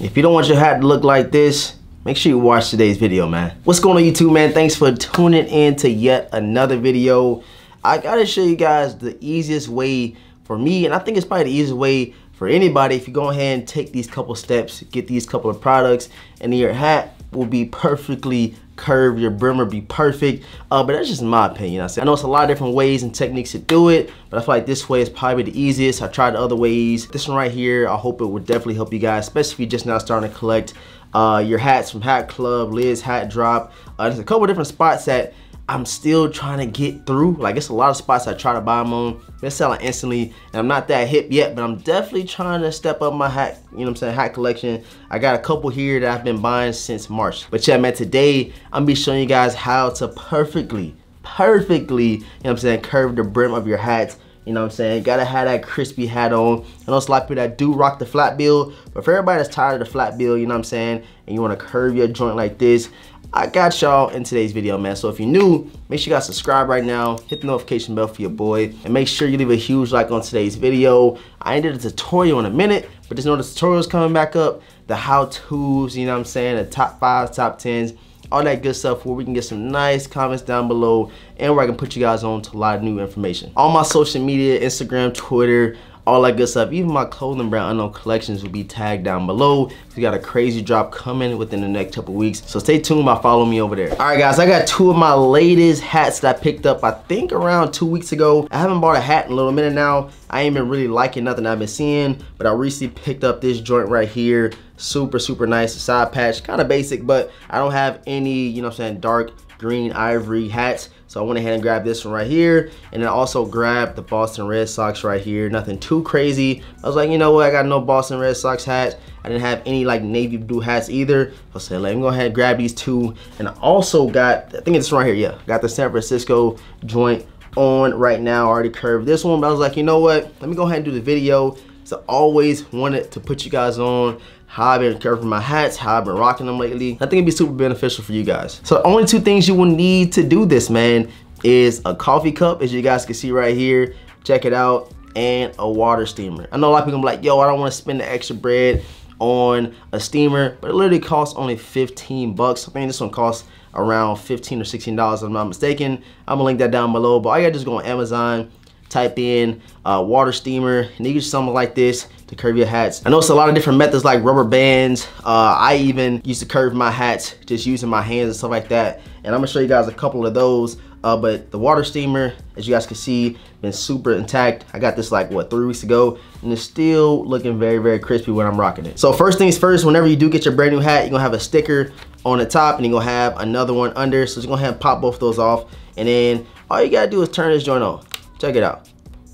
If you don't want your hat to look like this, make sure you watch today's video, man. What's going on YouTube, man? Thanks for tuning in to yet another video. I gotta show you guys the easiest way for me, and I think it's probably the easiest way for anybody if you go ahead and take these couple steps, get these couple of products, and your hat will be perfectly curved, your brim will be perfect. Uh, but that's just my opinion. I. I know it's a lot of different ways and techniques to do it, but I feel like this way is probably the easiest. I tried other ways. This one right here, I hope it would definitely help you guys, especially if you're just now starting to collect uh, your hats from Hat Club, Lids Hat Drop. Uh, there's a couple different spots that I'm still trying to get through. Like it's a lot of spots I try to buy them on. They're selling instantly and I'm not that hip yet, but I'm definitely trying to step up my hat, you know what I'm saying, hat collection. I got a couple here that I've been buying since March. But yeah, man, today I'm gonna be showing you guys how to perfectly, perfectly, you know what I'm saying, curve the brim of your hats you know what I'm saying? Gotta have that crispy hat on. I know it's a lot of people that do rock the flat bill, but for everybody that's tired of the flat bill, you know what I'm saying, and you wanna curve your joint like this, I got y'all in today's video, man. So if you're new, make sure you guys subscribe right now, hit the notification bell for your boy, and make sure you leave a huge like on today's video. I ended a tutorial in a minute, but just know the tutorial's coming back up, the how-tos, you know what I'm saying, the top fives, top tens, all that good stuff where we can get some nice comments down below and where I can put you guys on to a lot of new information. All my social media, Instagram, Twitter, all that good stuff. Even my clothing brand UNKWN Collections will be tagged down below. We got a crazy drop coming within the next couple weeks. So stay tuned by following me over there. All right, guys, I got two of my latest hats that I picked up, I think around two weeks ago. I haven't bought a hat in a little minute now. I ain't been really liking nothing I've been seeing, but I recently picked up this joint right here. Super, super nice. Side patch, kind of basic, but I don't have any, you know I'm saying, dark green ivory hats. So I went ahead and grabbed this one right here. And then also grabbed the Boston Red Sox right here. Nothing too crazy. I was like, you know what? I got no Boston Red Sox hats. I didn't have any like navy blue hats either. I said, let me go ahead and grab these two. And I also got, I think it's right here. Yeah, got the San Francisco joint on right now. I already curved this one, but I was like, you know what? Let me go ahead and do the video. So I always wanted to put you guys on how I've been curving my hats, how I've been rocking them lately. I think it'd be super beneficial for you guys. So only two things you will need to do this, man, is a coffee cup, as you guys can see right here. Check it out, and a water steamer. I know a lot of people like, yo, I don't wanna spend the extra bread on a steamer, but it literally costs only 15 bucks. I think this one costs around 15 or $16 if I'm not mistaken. I'm gonna link that down below, but all you gotta just go on Amazon, type in uh, water steamer, and you something like this to curve your hats. I know it's a lot of different methods like rubber bands. Uh, I even used to curve my hats just using my hands and stuff like that. And I'm gonna show you guys a couple of those. Uh, but the water steamer, as you guys can see, been super intact. I got this like, what, three weeks ago, and it's still looking very, very crispy when I'm rocking it. So first things first, whenever you do get your brand new hat, you're gonna have a sticker on the top and you're gonna have another one under. So just go ahead and pop both those off. And then all you gotta do is turn this joint on. Check it out.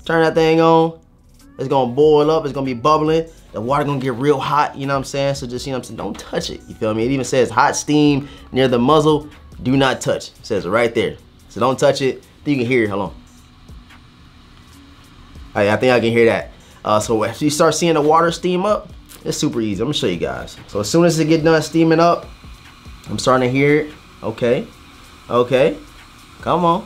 Turn that thing on. It's gonna boil up, it's gonna be bubbling. The water gonna get real hot, you know what I'm saying? So just, you know what I'm saying, don't touch it, you feel me? It even says hot steam near the muzzle, do not touch. It says right there. So don't touch it. You can hear it, hold on. I think I can hear that. Uh, so if you start seeing the water steam up, it's super easy. I'm gonna show you guys. So as soon as it get done steaming up, I'm starting to hear it. Okay, okay, come on.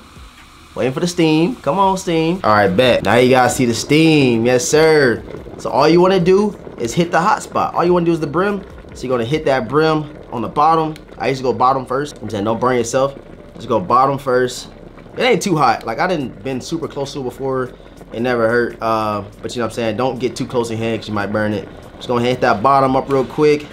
Waiting for the steam. Come on, steam. All right, bet. Now you guys see the steam. Yes, sir. So all you want to do is hit the hot spot. All you want to do is the brim. So you're going to hit that brim on the bottom. I used to go bottom first. I'm saying don't burn yourself. Just go bottom first. It ain't too hot. Like I didn't been super close to it before. It never hurt. Uh, but you know what I'm saying? Don't get too close in here because you might burn it. Just going to hit that bottom up real quick.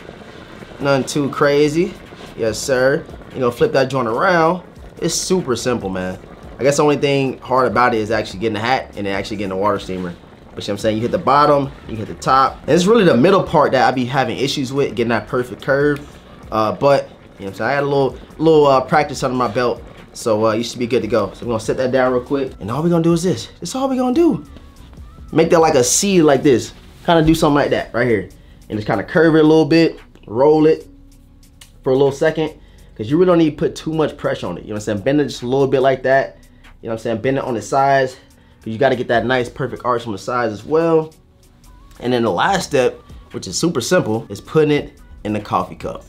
Nothing too crazy. Yes, sir. You're going to flip that joint around. It's super simple, man. I guess the only thing hard about it is actually getting the hat and then actually getting the water steamer. But you know what I'm saying? You hit the bottom, you hit the top. And it's really the middle part that I be having issues with, getting that perfect curve. Uh, but, you know what I'm saying? I had a little little uh, practice under my belt. So uh, you should be good to go. So we're gonna set that down real quick. And all we're gonna do is this. This all we're gonna do. Make that like a C like this. Kind of do something like that right here. And just kind of curve it a little bit, roll it for a little second. Cause you really don't need to put too much pressure on it. You know what I'm saying? Bend it just a little bit like that. You know what I'm saying? Bend it on the sides. You gotta get that nice perfect arch on the sides as well. And then the last step, which is super simple, is putting it in the coffee cup.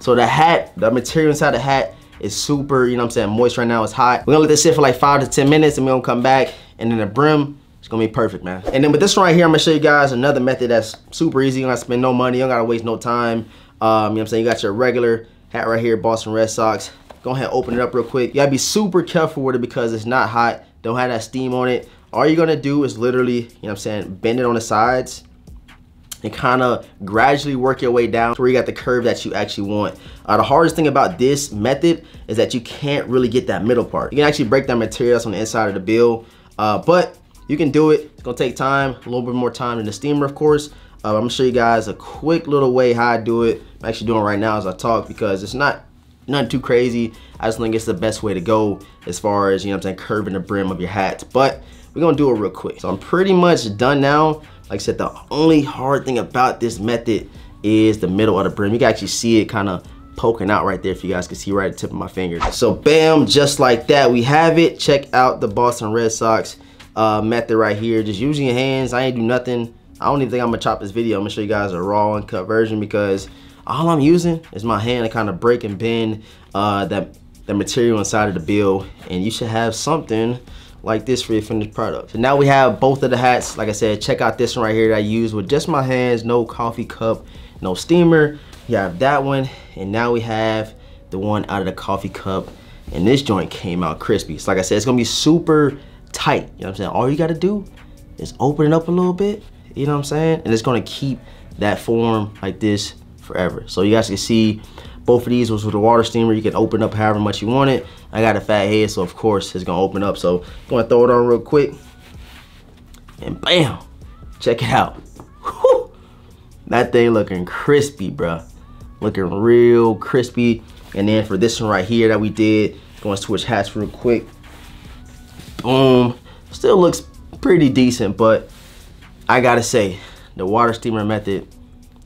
So the hat, the material inside the hat is super, you know what I'm saying, moist right now, it's hot. We're gonna let this sit for like five to 10 minutes and we're gonna come back and then the brim, It's gonna be perfect, man. And then with this one right here, I'm gonna show you guys another method that's super easy. You don't gotta spend no money, you don't gotta waste no time. Um, you know what I'm saying? You got your regular hat right here, Boston Red Sox. Go ahead, and open it up real quick. You gotta be super careful with it because it's not hot. Don't have that steam on it. All you're gonna do is literally, you know what I'm saying, bend it on the sides and kind of gradually work your way down to where you got the curve that you actually want. Uh, the hardest thing about this method is that you can't really get that middle part. You can actually break that material that's on the inside of the bill, uh, but you can do it. It's gonna take time, a little bit more time than the steamer, of course. Uh, I'm gonna show you guys a quick little way how I do it. I'm actually doing it right now as I talk because it's not nothing too crazy. I just think it's the best way to go as far as, you know I'm saying, curving the brim of your hat. But we're gonna do it real quick. So I'm pretty much done now. Like I said, the only hard thing about this method is the middle of the brim. You can actually see it kind of poking out right there if you guys can see right at the tip of my finger. So bam, just like that, we have it. Check out the Boston Red Sox uh, method right here. Just using your hands, I ain't do nothing. I don't even think I'm gonna chop this video. I'm gonna show you guys a raw and cut version because all I'm using is my hand to kind of break and bend uh, that the material inside of the bill and you should have something like this for your finished product. So now we have both of the hats. Like I said, check out this one right here that I use with just my hands, no coffee cup, no steamer. You have that one, and now we have the one out of the coffee cup. And this joint came out crispy. So like I said, it's gonna be super tight. You know what I'm saying? All you gotta do is open it up a little bit, you know what I'm saying? And it's gonna keep that form like this forever. So you guys can see both of these was with a water steamer. You can open up however much you want it. I got a fat head, so of course it's gonna open up. So I'm gonna throw it on real quick. And bam, check it out. Whew. That thing looking crispy, bruh. Looking real crispy. And then for this one right here that we did, going to switch hats real quick. Boom. Still looks pretty decent, but I gotta say, the water steamer method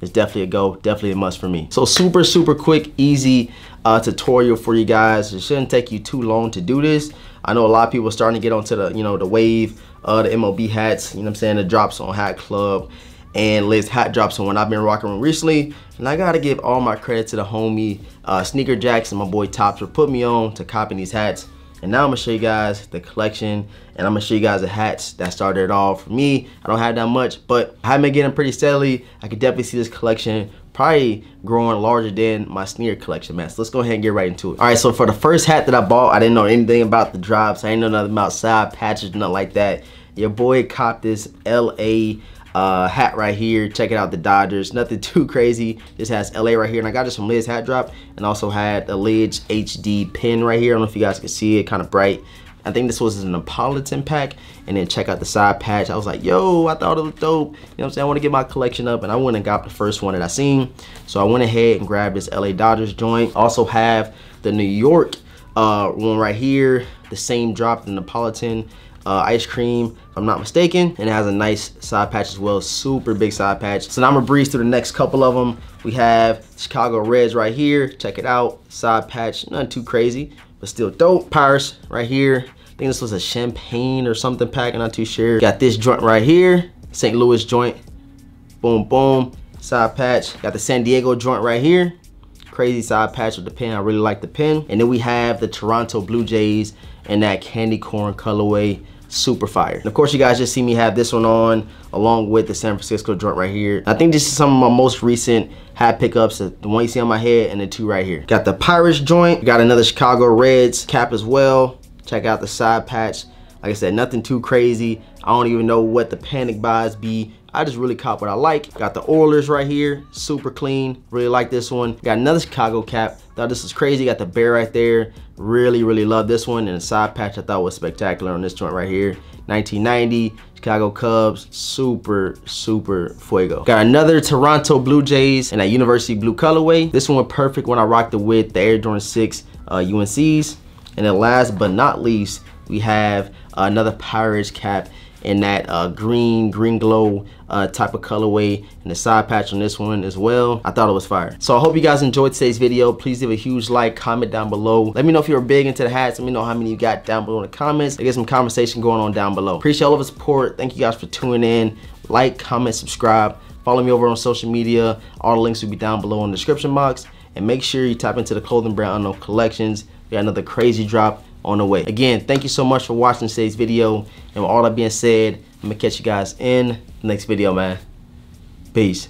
is definitely a go, definitely a must for me. So super, super quick, easy uh, tutorial for you guys. It shouldn't take you too long to do this. I know a lot of people are starting to get onto the, you know, the wave, uh, the MLB hats, you know what I'm saying, the drops on Hat Club and Lids hat drops on one I've been rocking on recently. And I gotta give all my credit to the homie uh, Sneaker Jacks and my boy Tops for putting me on to copying these hats. And now I'm gonna show you guys the collection and I'm gonna show you guys the hats that started it all for me. I don't have that much, but I have been getting pretty steadily. I could definitely see this collection probably growing larger than my sneaker collection, man. So let's go ahead and get right into it. All right, so for the first hat that I bought, I didn't know anything about the drops. I didn't know nothing about side patches, nothing like that. Your boy copped this LA uh, hat right here. Check it out, the Dodgers. Nothing too crazy. This has LA right here. And I got this from Lids Hat Drop and also had a Lids HD pin right here. I don't know if you guys can see it, kind of bright. I think this was a Neapolitan pack. And then check out the side patch. I was like, yo, I thought it was dope. You know what I'm saying? I want to get my collection up. And I went and got the first one that I seen. So I went ahead and grabbed this LA Dodgers joint. Also have the New York uh, one right here. The same drop, the Neapolitan uh, ice cream, if I'm not mistaken. And it has a nice side patch as well, super big side patch. So now I'm gonna breeze through the next couple of them. We have Chicago Reds right here, check it out. Side patch, nothing too crazy, but still dope. Pirates right here. I think this was a champagne or something pack, I'm not too sure. Got this joint right here, St. Louis joint. Boom, boom, side patch. Got the San Diego joint right here crazy side patch with the pen. I really like the pen. And then we have the Toronto Blue Jays and that candy corn colorway super fire. And of course, you guys just see me have this one on along with the San Francisco joint right here. I think this is some of my most recent hat pickups, the one you see on my head and the two right here. Got the Pirates joint, got another Chicago Reds cap as well. Check out the side patch. Like I said, nothing too crazy. I don't even know what the panic buys be. I just really caught what I like. Got the Oilers right here, super clean. Really like this one. Got another Chicago cap. Thought this was crazy. Got the bear right there. Really, really love this one. And the side patch I thought was spectacular on this joint right here. 1990, Chicago Cubs, super, super fuego. Got another Toronto Blue Jays and that University Blue colorway. This one was perfect when I rocked it with the Air Jordan 6 uh, UNCs. And then last but not least, we have another Pirates cap in that uh, green, green glow uh, type of colorway and the side patch on this one as well. I thought it was fire. So I hope you guys enjoyed today's video. Please give a huge like, comment down below. Let me know if you're big into the hats. Let me know how many you got down below in the comments. I get some conversation going on down below. Appreciate all of the support. Thank you guys for tuning in. Like, comment, subscribe. Follow me over on social media. All the links will be down below in the description box. And make sure you tap into the clothing brand UNKWN Collections. We got another crazy drop on the way. Again, thank you so much for watching today's video. And with all that being said, I'm gonna catch you guys in the next video, man. Peace.